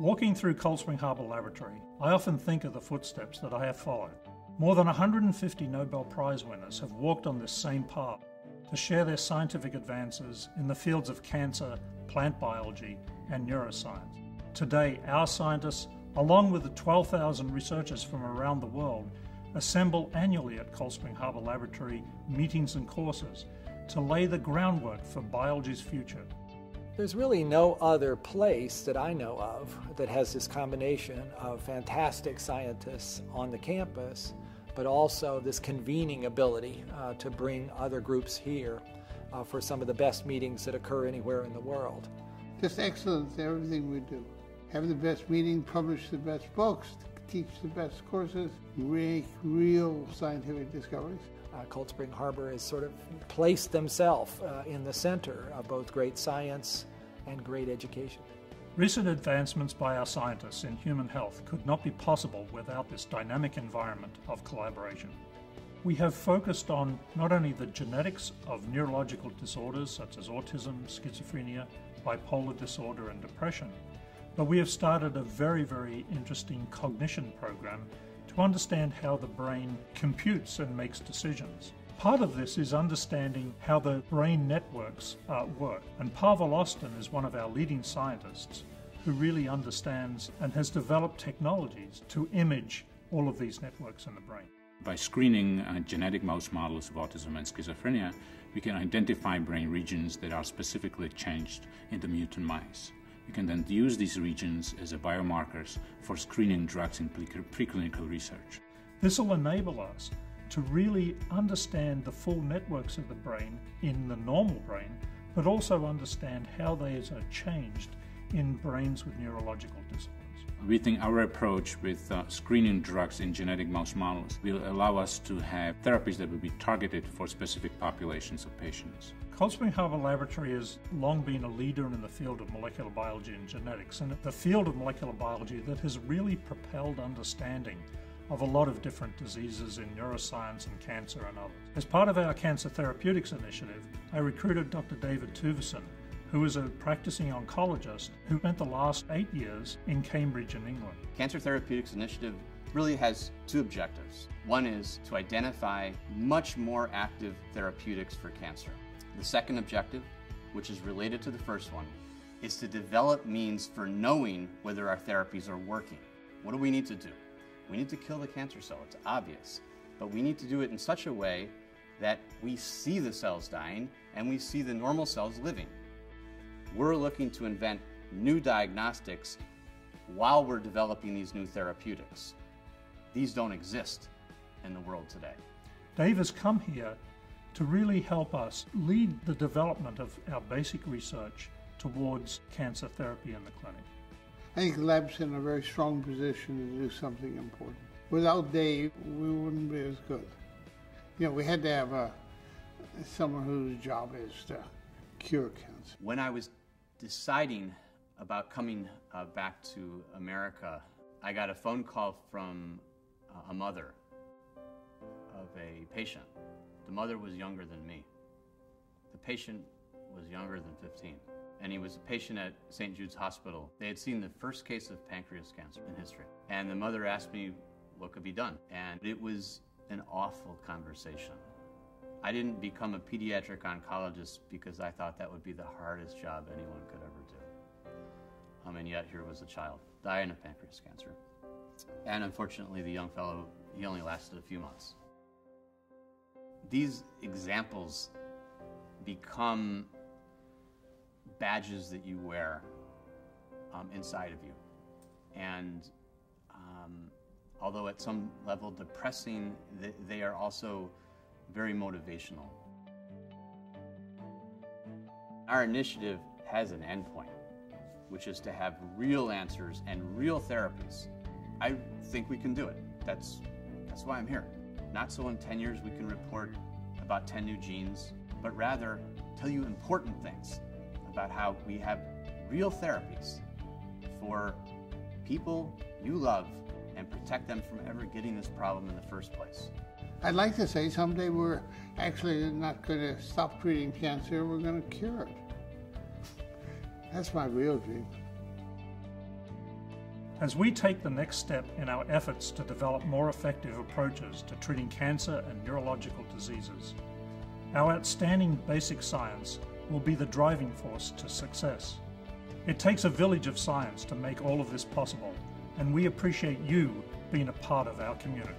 Walking through Cold Spring Harbor Laboratory, I often think of the footsteps that I have followed. More than 150 Nobel Prize winners have walked on this same path to share their scientific advances in the fields of cancer, plant biology, and neuroscience. Today, our scientists, along with the 12,000 researchers from around the world, assemble annually at Cold Spring Harbor Laboratory meetings and courses to lay the groundwork for biology's future. There's really no other place that I know of that has this combination of fantastic scientists on the campus, but also this convening ability uh, to bring other groups here uh, for some of the best meetings that occur anywhere in the world. Just excellence in everything we do. Have the best meeting, publish the best books, teach the best courses, make real scientific discoveries. Uh, Cold Spring Harbor has sort of placed themselves uh, in the center of both great science and great education. Recent advancements by our scientists in human health could not be possible without this dynamic environment of collaboration. We have focused on not only the genetics of neurological disorders such as autism, schizophrenia, bipolar disorder, and depression, but we have started a very, very interesting cognition program to understand how the brain computes and makes decisions. Part of this is understanding how the brain networks uh, work, and Pavel Osten is one of our leading scientists who really understands and has developed technologies to image all of these networks in the brain. By screening uh, genetic mouse models of autism and schizophrenia, we can identify brain regions that are specifically changed in the mutant mice. We can then use these regions as biomarkers for screening drugs in preclinical research. This will enable us to really understand the full networks of the brain in the normal brain, but also understand how these are changed in brains with neurological disorders. We think our approach with uh, screening drugs in genetic mouse models will allow us to have therapies that will be targeted for specific populations of patients. Cold Spring Harbor Laboratory has long been a leader in the field of molecular biology and genetics, and the field of molecular biology that has really propelled understanding of a lot of different diseases in neuroscience and cancer and others. As part of our Cancer Therapeutics Initiative, I recruited Dr. David Tuveson, who is a practicing oncologist who spent the last eight years in Cambridge in England. Cancer Therapeutics Initiative really has two objectives. One is to identify much more active therapeutics for cancer. The second objective, which is related to the first one, is to develop means for knowing whether our therapies are working. What do we need to do? We need to kill the cancer cell, it's obvious. But we need to do it in such a way that we see the cells dying and we see the normal cells living. We're looking to invent new diagnostics while we're developing these new therapeutics. These don't exist in the world today. Dave has come here to really help us lead the development of our basic research towards cancer therapy in the clinic. I think lab's in a very strong position to do something important. Without Dave, we wouldn't be as good. You know, we had to have a, someone whose job is to cure cancer. When I was deciding about coming uh, back to America, I got a phone call from uh, a mother of a patient. The mother was younger than me. The patient was younger than 15 and he was a patient at St. Jude's Hospital. They had seen the first case of pancreas cancer in history. And the mother asked me what could be done. And it was an awful conversation. I didn't become a pediatric oncologist because I thought that would be the hardest job anyone could ever do. Um, and yet here was a child dying of pancreas cancer. And unfortunately, the young fellow, he only lasted a few months. These examples become badges that you wear um, inside of you. And um, although at some level depressing, they are also very motivational. Our initiative has an endpoint, which is to have real answers and real therapies. I think we can do it. That's, that's why I'm here. Not so in 10 years we can report about 10 new genes, but rather tell you important things about how we have real therapies for people you love and protect them from ever getting this problem in the first place. I'd like to say someday we're actually not going to stop treating cancer, we're going to cure it. That's my real dream. As we take the next step in our efforts to develop more effective approaches to treating cancer and neurological diseases, our outstanding basic science will be the driving force to success. It takes a village of science to make all of this possible, and we appreciate you being a part of our community.